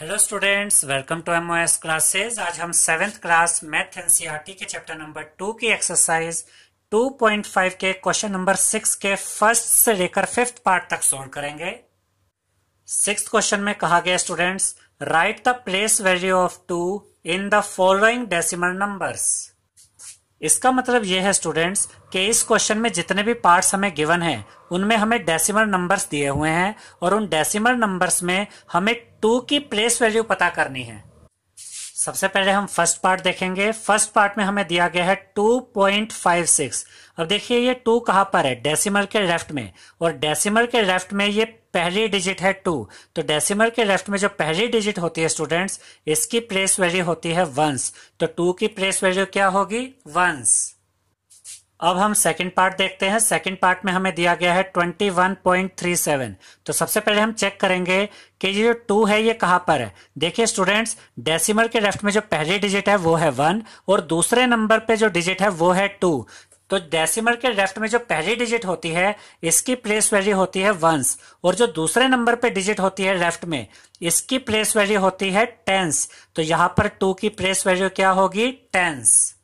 Hello students welcome to M S classes आज हम seventh class math NCERT के chapter number two की exercise 2.5 के क्वेश्चन नंबर सिक्स के फ़र्स्ट से लेकर फिफ्थ पार्ट तक सोल्व करेंगे। सिक्स क्वेश्चन में कहा गया students write the place value of two in the following decimal numbers इसका मतलब यह है स्टूडेंट्स कि इस क्वेश्चन में जितने भी पार्ट्स हमें गिवन हैं, उनमें हमें डेसिमल नंबर्स दिए हुए हैं और उन डेसिमल नंबर्स में हमें टू की प्लेस वैल्यू पता करनी है। सबसे पहले हम फ़र्स्ट पार्ट देखेंगे। फ़र्स्ट पार्ट में हमें दिया गया है 2.56 अब देखिए ये टू कहाँ पर है? डेसिमल के लेफ़्ट में। और डेसिमल के लेफ़्ट में ये पहली डिजिट है टू तो डेसिमल के लेफ़्ट में जो पहली डिजिट होती है स्टूडेंट्स इसकी प्लेस वैल्यू होती है वंस तो टू की प्लेस वैल्यू क्या होगी? वंस अब हम सेकंड पार्ट देखते हैं। सेकंड पार्ट में हमें दिया गया है 21.37 तो सबसे पहले हम चेक करेंगे कि ये जो टू है, ये कहाँ पर है? देखिए स्टूडेंट्स डेसिमल के लेफ़्ट में जो पहली डिजिट है, वो है वन और दूसरे नंबर पे जो डिजिट है, वो है टू तो डेसिमल के लेफ़्ट में जो पहली डिजिट होती है, इसकी प्लेस वैल्यू होती है वंस और जो दूसरे नंबर पे डिजिट होती है लेफ़्ट में, इसकी प्लेस वैल्यू होती है टेंस तो यहाँ पर टू की प्लेस वैल्यू क्या होगी? टेंस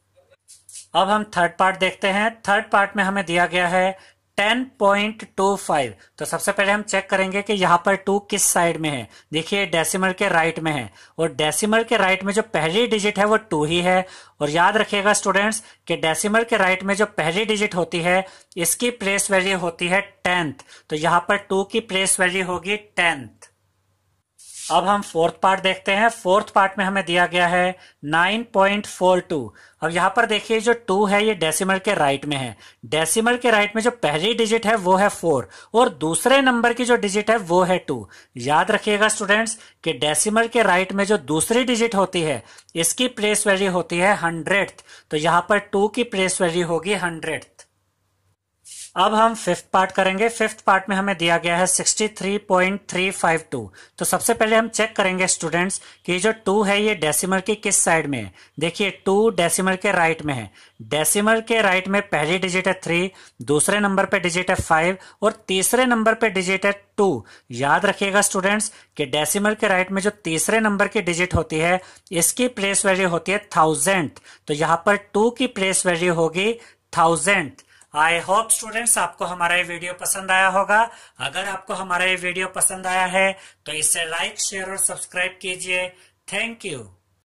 अब हम थर्ड पार्ट देखते हैं। थर्ड पार्ट में हमें दिया गया है 10.25 तो सबसे पहले हम चेक करेंगे कि यहाँ पर टू किस साइड में है। देखिए डेसिमल के राइट में है। और डेसिमल के राइट में जो पहली डिजिट है, वो टू ही है। और याद रखिएगा स्टूडेंट्स कि डेसिमल के राइट में जो पहली डिजिट होती है, इसकी प्लेस वैल्यू होती है टेंथ तो यहाँ पर टू की प्लेस वैल्यू होगी टेंथ अब हम फोर्थ पार्ट देखते हैं। फोर्थ पार्ट में हमें दिया गया है 9.42 अब यहाँ पर देखिए, जो टू है, ये डेसिमल के राइट में है। डेसिमल के राइट में जो पहली डिजिट है, वो है फोर। और दूसरे नंबर की जो डिजिट है, वो है टू। याद रखिएगा स्टूडेंट्स, कि डेसिमल के राइट में जो दूसरी डिजिट होती है, इसकी प्लेस वैल्यू होती है हंड्रेड। तो यहाँ पर टू की प्लेस वैल्यू होगी हंड्रेड। अब हम फिफ्थ पार्ट करेंगे। फिफ्थ पार्ट में हमें दिया गया है 63.352 तो सबसे पहले हम चेक करेंगे स्टूडेंट्स कि जो टू है ये डेसिमल की किस साइड में है। देखिए टू डेसिमल के राइट में है। डेसिमल के राइट में पहली डिजिट है थ्री दूसरे नंबर पे डिजिट है फाइव और तीसरे नंबर पे डिजिट है टू याद रखिएगा स्टूडेंट्स कि डेसिमल के राइट में जो तीसरे नंबर की डिजिट होती है, इसकी प्लेस वैल्यू होती है थाउज़ेंड तो यहाँ पर टू की प्लेस वैल्यू होगी थाउज़ेंड आई होप स्टूडेंट्स आपको हमारा ये वीडियो पसंद आया होगा। अगर आपको हमारा ये वीडियो पसंद आया है तो इसे लाइक शेयर और सब्सक्राइब कीजिए। Thank you